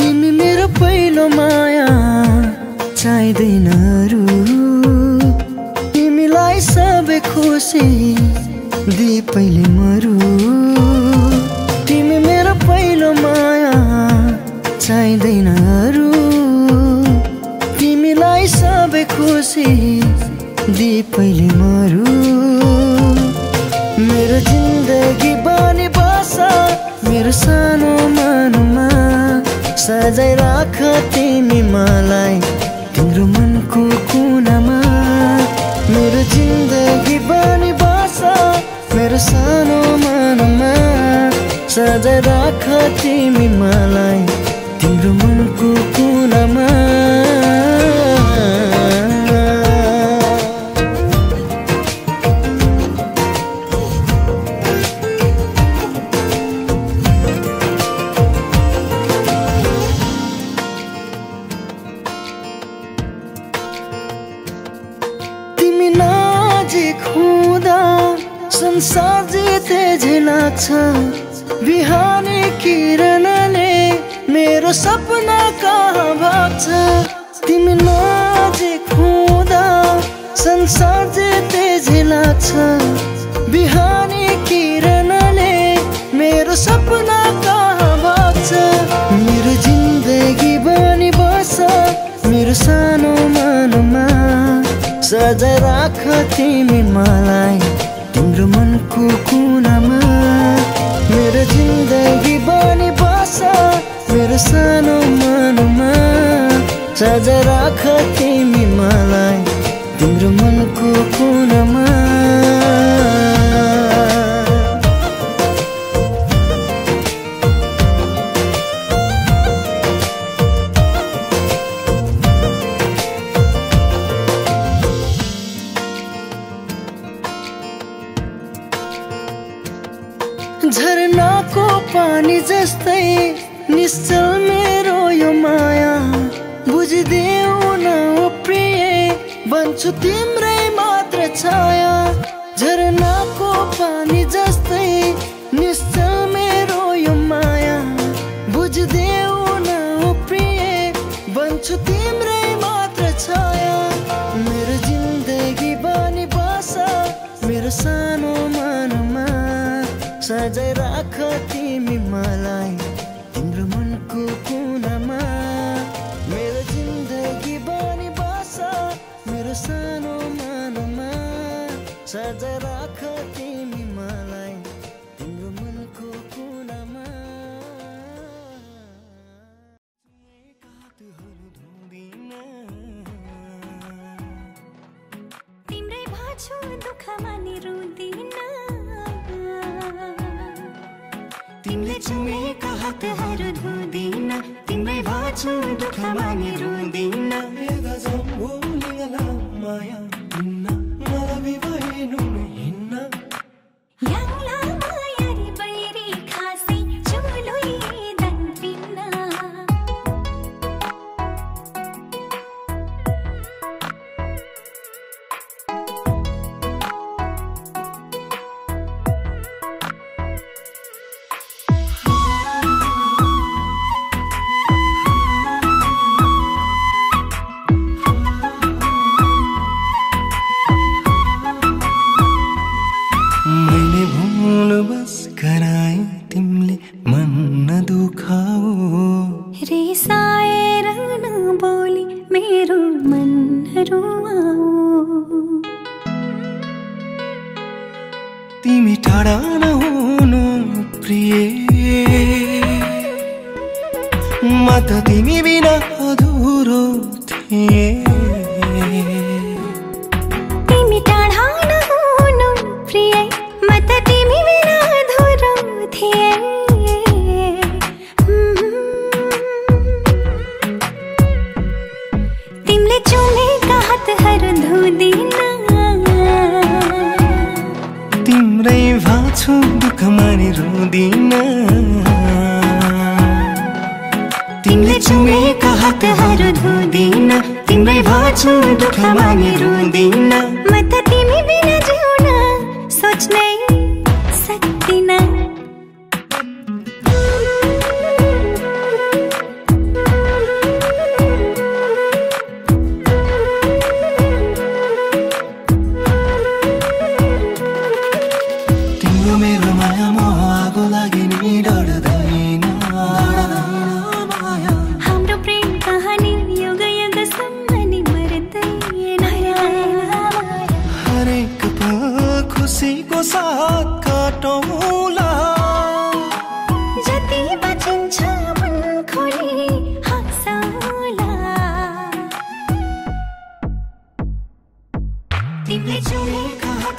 तिमी मेरो पहिलो माया चाहिँदैन अरू तिमीलाई सबै खुसी दि पहिले मरु। तिमी मेरो पहिलो माया चाहिँदैन तिमीलाई सबै खुसी दि पहिले मरु। मेरो जिन्दगी बानी बसा मेरो सानो मनमा सजाइ राख तिमी मलाई। तिम्रो मनको सानो मनमा सजाइ राख तिमी मलाई। संसार जिते झै लाग्छ। बिहानी किरणले मेरो सपना कहाँ भाग्छ? तिमी नजिक हुँदा संसार जिते झै लाग्छ। बिहानी किरणले मेरो सपना कहाँ भाग्छ? मेरो जिन्दगी बनी बस मेरो सानो मनमा। सजाइ राख तिमी मलाई। तिम्रो मनको कुनामा मेरो जिन्दगी बनी बस मेरो सानो मनमा सजाइ राख तिमी मलाई। पानी जस्तै निश्चल मेरो यो माया। बुझिदेऊ न प्रिय बन्छु तिम्रै मात्र छाया। झरनाको पानी जस्तै निश्चल मेरो यो माया। बुझिदेऊ न प्रिय बन्छु तिम्रै मात्र छाया। मेरो जिन्दगी बनी बस मेरो सानो मनमा सजाइ राख तिमी मलाई तिम्रो मनको कुनामा मेरो जिन्दगी बनी बस मेरो सानो मनमा सजाइ राख तिमी मलाई तिम्रो मनको कुनामा। तिम्रै भाछु दुःखमा तिमीले चुमेका हातहरू धुँदिन तिम्रै भाछु दुःखमा नि रुवाओ तिमी टाढा नहुनु प्रिय म त तिमी बिना अधुरो थिए आँखामारी रुदिन। तिमीले चुमेका हातहरू धुदिन तिम्रै भाछु दुःखमानी रुदिन। म त